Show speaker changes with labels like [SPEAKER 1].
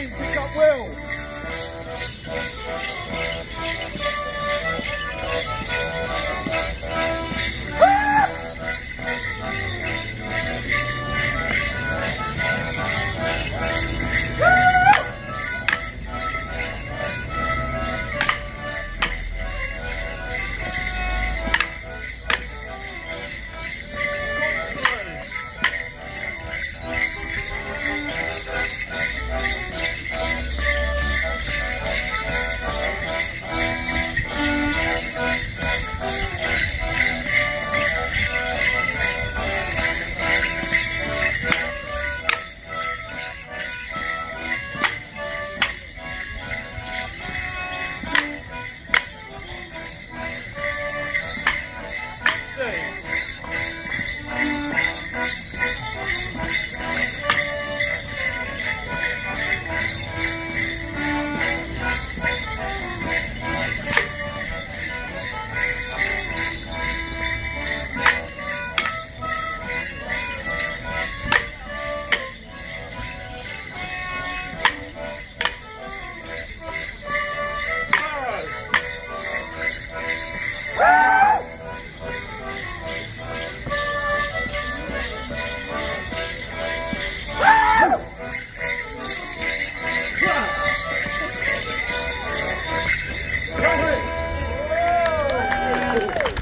[SPEAKER 1] Wayne, pick up Will.